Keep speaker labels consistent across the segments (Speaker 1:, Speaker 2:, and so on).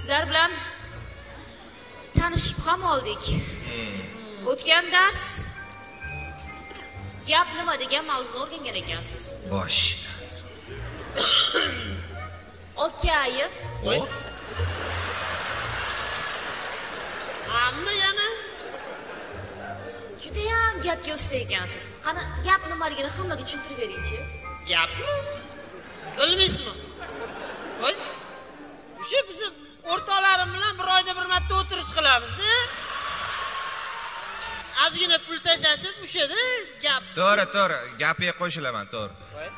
Speaker 1: sizlar bilan tanishib ham oldik. O'tgan dars gap nima degan mavzuni o'rgangan ekansiz.
Speaker 2: Bosh.
Speaker 1: Okayev.
Speaker 3: Hamma yana
Speaker 1: judayam gapga usta ekansiz. Qani gap nimaligini hammaga tushuntirib beringchi.
Speaker 3: Gapmi? Bilmaysizmi? Voy o'sha bizni o'rtoqlarim bilan bir oyda bir marta o'tirish qilamizda. Ozgina pul tashlashib o'shada gap.
Speaker 2: To'g'ri to'g'ri. Gapiga qo'shilaman to'g'ri.
Speaker 3: Voy,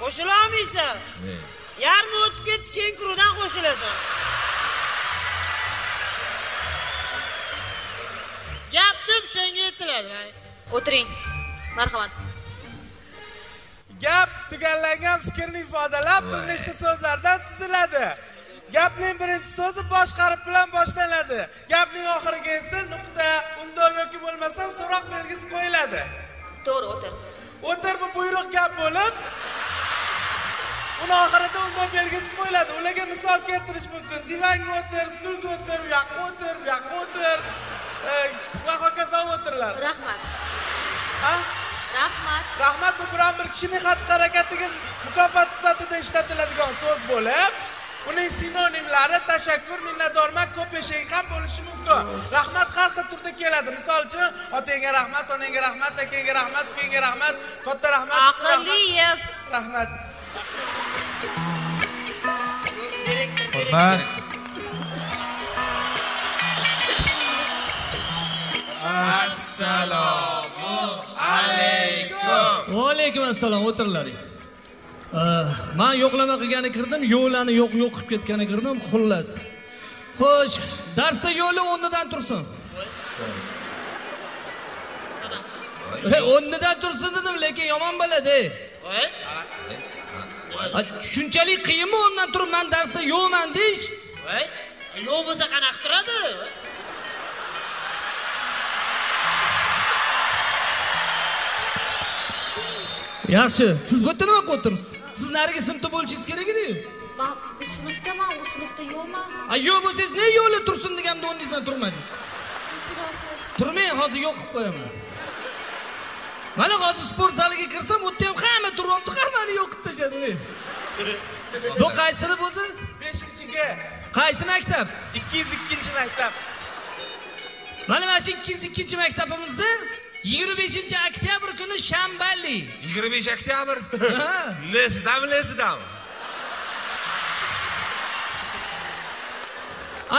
Speaker 3: qo'shila olmaysan yarmi o'tib ketdi keyin kiruvdan qo'shilasan. Gap deb senga aytiladi
Speaker 1: o'tiring. Marhamat.
Speaker 4: Gap tugallangan fikrni ifodalab bir nechta so'zlardan tuziladi gapning birinchi so'zi boshqarib bilan boshlanadi. Gapning oxiriga esa nuqta undov yoki bo'lmasam so'roq belgisi qo'yiladi.
Speaker 1: To'g'ri o'tir.
Speaker 4: O'tir bu buyruq gap bo'lib uni oxirida undov belgisi qo'yiladi. Ularga misol keltirish mumkin. Divanga o'tir stulga o'tir u yoqqa o'tir bu yoqqa o'tir. Va hokazo o'tirlar.
Speaker 1: Rahmat.
Speaker 4: Ha?
Speaker 1: Rahmat.
Speaker 4: Rahmat bu biron bir kishining xatti harakatiga mukofot sifatida ishlatiladigan so'z bo'lib uning sinonimlari tashakkur minnatdorman ko'p yashang ham bo'lishi mumkin rahmat har xil turda keladi. Misol uchun otangga rahmat onangga rahmat akangga rahmat ukangga rahmat katta rahmat kichik rahmat.
Speaker 2: hurmat assalomu alaykum.
Speaker 5: Vaalaykum assalom o'tirlaring man yo'qlama qilgani kirdim yo'lani yo'q yo'q qilib ketgani kirdim xullas. Xo'sh darsda yo'li o'rnidan tursin. O'rnidan tursin dedim lekin yomon bo'ladi. Ha, shunchalik qiyinmi o'rnidan turib man darsda yo'qman deyish?
Speaker 3: Voy yo'q bo'lsa qanaqa turadi
Speaker 5: yaxshi siz bu yerda nima qilib o'tiribsiz? Siz narigi sinfda bo'lishingiz kerak ediku
Speaker 1: man bu sinfdaman u sinfda yo'qman
Speaker 5: a yo'q bo'lsangiz ne yo'li tursin deganimda o'rningizdan turmadingiz?
Speaker 1: Kechirasiz
Speaker 5: turmang hozir yo'q qilib qo'yaman. Mana hozir sport zaliga kirsam u yerda ham hamma turyapti hammani yo'q qilib tashladi men bu qaysi sinf o'zi
Speaker 4: beshinchiga.
Speaker 5: Qaysi maktab?
Speaker 4: Ikki yuz ikkinchi maktab.
Speaker 5: Mana mana shu ikki yuz ikkinchi maktabimizda yigirma beshinchi oktyabr kuni shanbali
Speaker 2: yigirma besh oktyabr?
Speaker 5: Ha.
Speaker 2: nesidami nesidami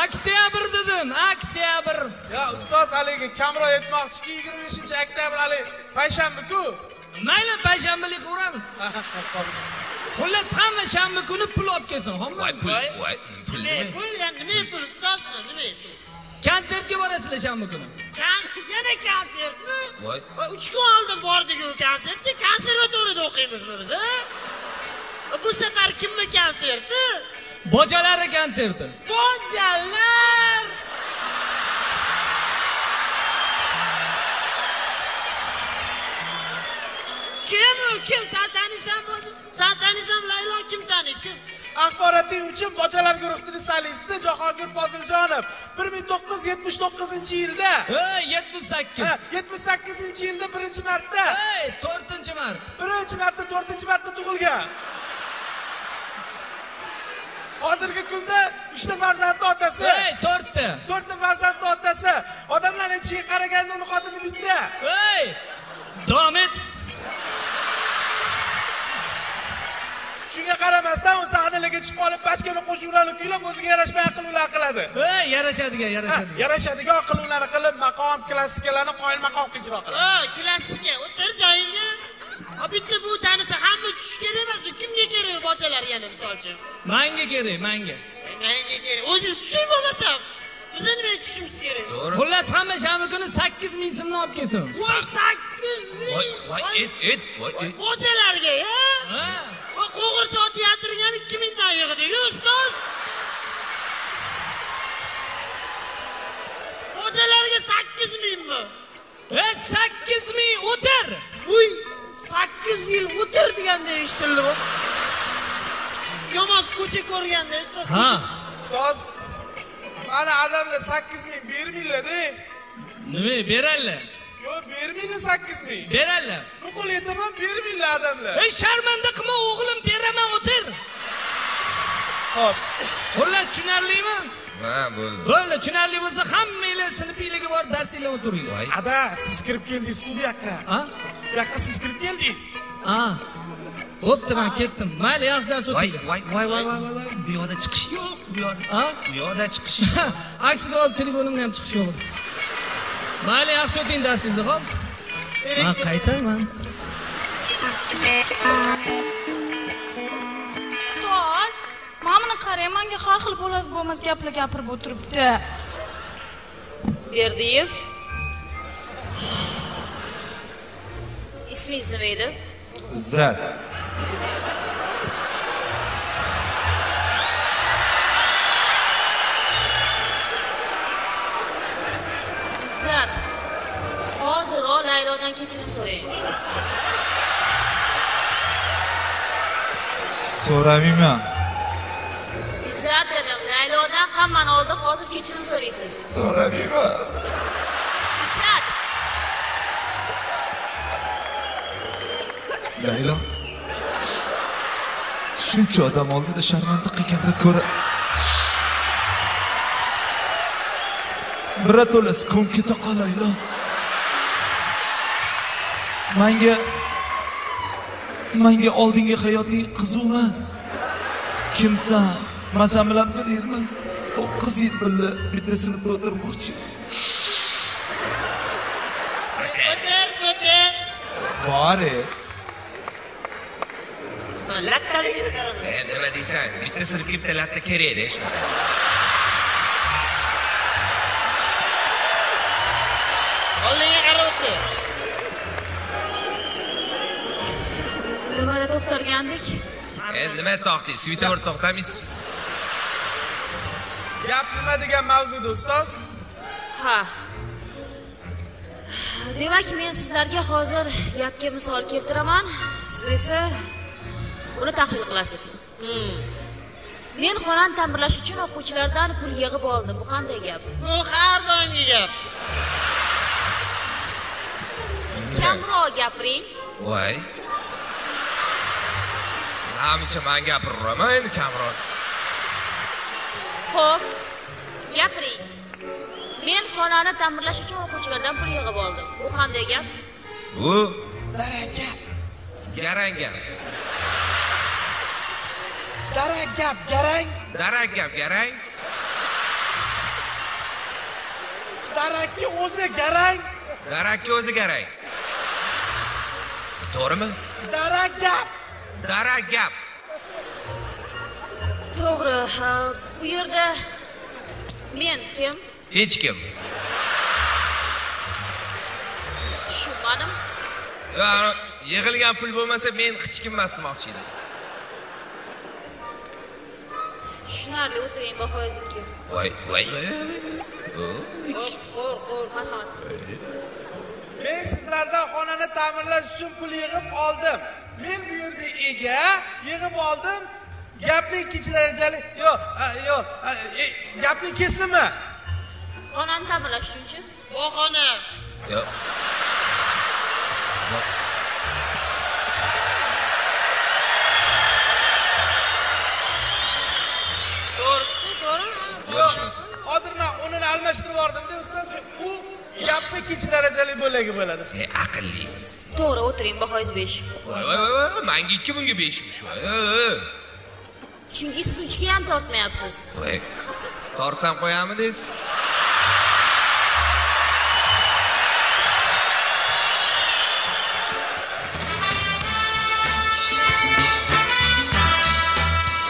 Speaker 5: oktyabr dedim oktyabr.
Speaker 4: Yo ustoz haligi kamroq aytmoqchiki yigirma beshinchi oktyabr haligi payshanbaku.
Speaker 5: Mayli payshanbalik qilaveramiz xullas hamma shanba kuni pul olib kelsin hamma
Speaker 2: voy pul
Speaker 3: Voy.
Speaker 2: pul
Speaker 3: pul nima pul ustozmi nima pul
Speaker 5: konsertga borasizlar shanba kuni
Speaker 3: yana konsertmi
Speaker 2: voy.
Speaker 3: Uch kun oldin bordik u konsertga konservatoriyada o'qiymizmi biz bu safar kimni konserti?
Speaker 5: Bojalari konserti.
Speaker 3: Bojalar kim u? Kim? San taniysanmi o'zi san taniysan laylo kim taniydi? Kim
Speaker 4: axboroting uchun bochalar guruhi solisti jahongir poziljonov bir ming to'qqiz yuz yetmish to'qqizinchi yilda.
Speaker 5: Yetmish sakkiz.
Speaker 4: Yetmish sakkizinchi yilda birinchi marta
Speaker 5: to'rtinchi mart.
Speaker 4: Birinchi marta to'rtinchi marta tug'ilgan. Hozirgi kunda uchta farzandni otasi.
Speaker 5: Ey to'rtta.
Speaker 4: To'rtta farzandni otasi. Odamlar aytishiga qaraganda uni xotini bitta
Speaker 5: ey davom et.
Speaker 4: Shunga qaramasdan u sahnalarga chiqib olib bachkana qo'shiqlarni kuylab o'ziga yarashmagan qiluvlar qiladi.
Speaker 5: Ey yarashadigan
Speaker 4: Ha,
Speaker 5: yarashadigan.
Speaker 4: yarashadigan qiluvlarni qilib maqom klassikalarni qoyil maqom ijro qiladi.
Speaker 3: O klassika o'tir joyingga. Ha, bitta bu tanisa hamma tushish kerak emas kimga kerak bochalar yana misol uchun?
Speaker 5: Manga kerak manga.
Speaker 3: Menga kerak. O'zingiz tushing bo'lmasam biza nimaga tushishimiz kerak?
Speaker 2: To'g'ri.
Speaker 5: Xullas hamma shanba kuni sakkiz ming so'mni olib kelsin.
Speaker 3: Voy sakkiz
Speaker 2: voy
Speaker 3: ming!
Speaker 2: Voy et et voy et
Speaker 3: bochalarga ya?
Speaker 5: Ha.
Speaker 3: Qo'g'irchoq teatriga yig'dik ustoz bochalarga sakkiz mingmi?
Speaker 5: Ey sakkiz ming o'tir.
Speaker 3: Uy sakkiz yil o'tir deganda eshitildi bu yomon ko'cha ko'rganda ustoz.
Speaker 5: Ha.
Speaker 4: Ustoz ana adamlar sakkiz ming bermanglarda.
Speaker 5: Nima berarlar?
Speaker 4: Yo'q bermaydi sakkiz ming.
Speaker 5: Berarlar.
Speaker 4: Bu qo'l yetaman bermanglar adamlar.
Speaker 5: Ey sharmanda qilma o'g'lim beraman o'tir
Speaker 4: hop
Speaker 5: xullas tushunarlimi?
Speaker 2: Ha bo'ldi.
Speaker 5: Bo'ldi tushunarli bo'lsa hammanglar sinfinglarga borib darsinglar o'tiringlar.
Speaker 2: Voy.
Speaker 4: Ada siz kirib keldingiz bu yoqqa?
Speaker 5: Ha?
Speaker 4: Bu yoqqa siz kirib keldingiz?
Speaker 5: Ha. Bo'pti man ketdim. Mayli yaxshi dars
Speaker 2: voy
Speaker 5: o'tinglar
Speaker 2: voy voy voy voy voy. Bu yoqda chiqish yo'q bu yoqda
Speaker 5: ha?
Speaker 2: bu yoqda chiqish
Speaker 5: aksiga olib telefonimni ham chiqish yo'q. Mayli yaxshi o'ting darsingizni ho'p man qaytayman
Speaker 6: manga har xil bo'lmas bo'lmas gaplar gapirib o'tiribdi.
Speaker 1: Berdiyev. Ismingiz nima edi?
Speaker 7: Izzat
Speaker 1: izzat hozir laylodan kechirim so'rang
Speaker 7: so'ramayman
Speaker 1: hammani oldida hozir kechirim so'raysiz.
Speaker 7: So'ramayman
Speaker 1: izzat
Speaker 7: laylo. Shuncha odam oldida sharmanda qilganda ko'ra birato'lasi ko'nki toqa laylo. Manga manga oldingi hayoting qiziq emas. Kimsan? Mazam bilan bir yermiz to'qqiz yil birga bitta sinfda o'tirmoqchi.
Speaker 3: O'tir so'tir
Speaker 7: bori
Speaker 3: lattaligini qarama
Speaker 2: e nima deysan bitta sinfga bitta latta kerakda
Speaker 3: oldinga qarab o'tir
Speaker 1: nimada to'xtalgandik
Speaker 2: endi nima to'xtaysiz? Svetofor to'xtamaysiz
Speaker 4: gap nima degan mavzuda ustoz
Speaker 1: ha. Demak men sizlarga hozir gapga misol keltiraman. Siz esa uni tahlil qilasiz. Men xonani ta'mirlash uchun o'quvchilardan pul yig'ib oldim. Bu qanday gap?
Speaker 3: Bu har doimgi gap.
Speaker 1: Kamroq gapiring.
Speaker 2: Voy. Namuncha man gapiraman endi kamroq
Speaker 1: Xo'p, gapiring. Men xonani ta'mirlash uchun o'quvchilardan pul yig'ib oldim. Bu qanday gap?
Speaker 2: bu garang gap.
Speaker 4: Darak gap garang.
Speaker 2: Darak gap garang.
Speaker 4: Darakka o'zi garang.
Speaker 2: Darakka o'zi garang. To'g'rimi?
Speaker 4: Darak gap.
Speaker 2: Darak gap.
Speaker 1: To'g'ri, ha, bu yerda men kim?
Speaker 2: hech kim
Speaker 1: Tushunmadim.
Speaker 2: Ya, yig'ilgan pul bo'lmasa men hech kim emas demoqchi edim
Speaker 1: Tushunarli o'tiring bahoyizim kim?
Speaker 2: voy voy
Speaker 1: Marhamat.
Speaker 4: men sizlardan xonani ta'mirlash uchun pul yig'ib oldim men bu yerda ega yig'ib oldim gapni ikkinchi darajali yo'q yo'q e, gapni kesimi
Speaker 1: Xonani ta'mirlash uchunchi?
Speaker 3: bu xona.
Speaker 2: Yo'q.
Speaker 3: To'g'risi to'g'rimi
Speaker 4: yo'q hozir man unini almashtirib yubordimda ustoz u gapni ikkinchi darajali bo'lagi bo'ladi.
Speaker 2: E aqlli.
Speaker 1: To'g'ri, o'tiring bahoyiz 5.
Speaker 2: voy voy voy manga ikki bunga beshmish voy,
Speaker 1: Chunki siz uchga ham tortmayapsiz.
Speaker 2: voy. Torsam qo'yamidingiz?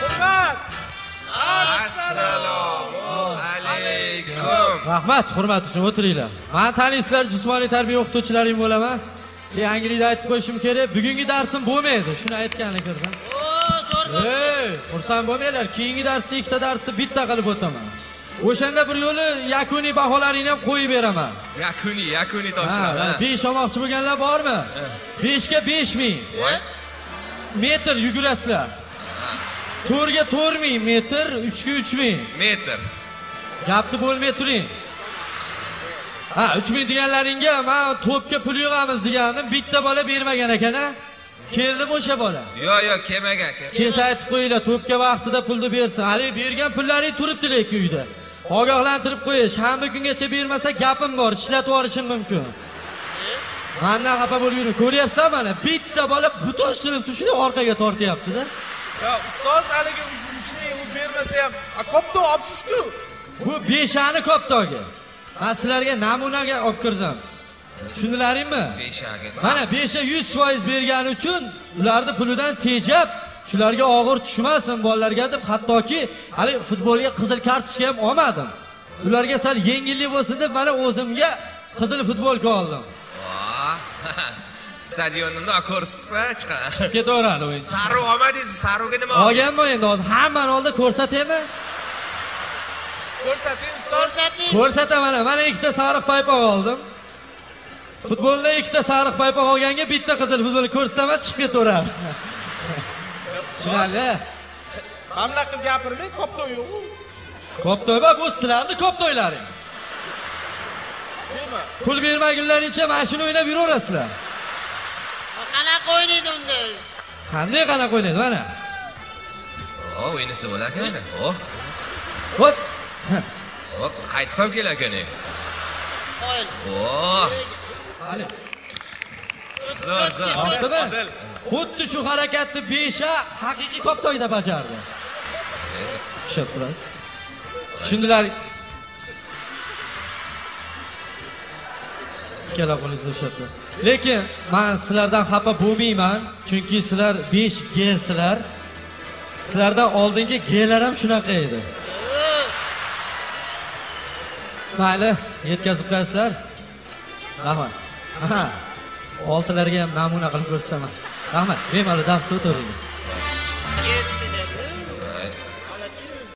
Speaker 4: Hurmat!
Speaker 2: Assalomu alaykum.
Speaker 8: Rahmat hurmat uchun o'tiringlar. Man taniysizlar jismoniy tarbiya o'qituvchilaring bo'laman. Yangilikni aytib qo'yishim kerak bugungi darsim bo'lmaydi. Shuni aytgani kirdim ey xursand bo'lmanglar keyingi darsda ikkita darsni bitta qilib o'taman. O'shanda bir yo'li yakuniy baholaringni ham qo'yib beraman.
Speaker 2: Yakuniy yakuniy
Speaker 8: ha. besh olmoqchi bo'lganlar bormi? Beshga besh ming. Metr yugurasizlar to'rtga to'rt ming metr uchga uch ming.
Speaker 2: Metr.
Speaker 8: Gapni bo'lmay turing. Ha uch ming deganlaringga man to'pga pul yig'amiz degandim bitta bola bermagan ekan a keldimi o'sha bola.
Speaker 2: Yo'q yo'q kelmagan
Speaker 8: kelsa aytib qo'yinglar to'pga vaqtida pulni bersin. Haligi bergan pullaring turibdi lekin uyda? Ogohlantirib qo'ying shanba kungacha bermasa gapim bor ishlatib yuborishim mumkin. Mandan xafa bo'lib yuring ko'ryapsizlar mana bitta bola butun sinfni shunday orqaga tortyaptida.
Speaker 4: Yo ustoz haligi uchni u bermasa ham kopto olibsizku
Speaker 8: bu beshani koptogi. Man sizlarga namunaga olib kirdim tushundilaringmi
Speaker 2: beshaga
Speaker 8: mana besha yuz foiz bergani uchun ularni pulidan tejab shularga og'ir tushmasin bolalarga deb hattoki hali futbolga qizil kartochka ham olmadim. Ularga sal yengillik bo'lsin deb mana o'zimga qizil futbolka oldim.
Speaker 2: Voh. stadionimda ko'rsatib chiqadi
Speaker 8: ketaveradi o'yin
Speaker 2: sariq olmadingizmi sariqga nima
Speaker 8: olganman endi hozir? Hammani oldida ko'rsataymi?
Speaker 4: Ko'rsating ustoz.
Speaker 3: Ko'rsating
Speaker 8: ko'rsataman mana ikkita sariq paypoq oldim futbolda ikkita sariq paypoq olganga bitta qizil futbol ko'rsataman chiqib ketaveradi. Tushunarli.
Speaker 4: Hamla qilib gapirmang kopto yo'q
Speaker 8: koptoy va bu sizlarni koptoylaring pul bermagunlaringcha mana shuni o'ynab yuraverasizlar.
Speaker 3: Qanaqa o'ynaydi unda
Speaker 8: qanday qanaqa o'ynaydi mana?
Speaker 2: O o'ynasa bo'lar ekan o
Speaker 8: hop
Speaker 2: o qaytib ham kelar ekan o zo'r zo'r
Speaker 8: yoqdimi xuddi shu harakatni besha haqiqiy koptoyda bajardi. Ushlab turasiz tushundilar ikkala qo'lingizni ushlab turing lekin man sizlardan xafa bo'lmayman chunki sizlar 5 gsizlar sizlardan oldingi glar ham shunaqa edi. Mayli yetkazib qo'yasizlar. Rahmat oltilarga ham namuna qilib ko'rsataman. Rahmat. Bemalol darsga o'tiring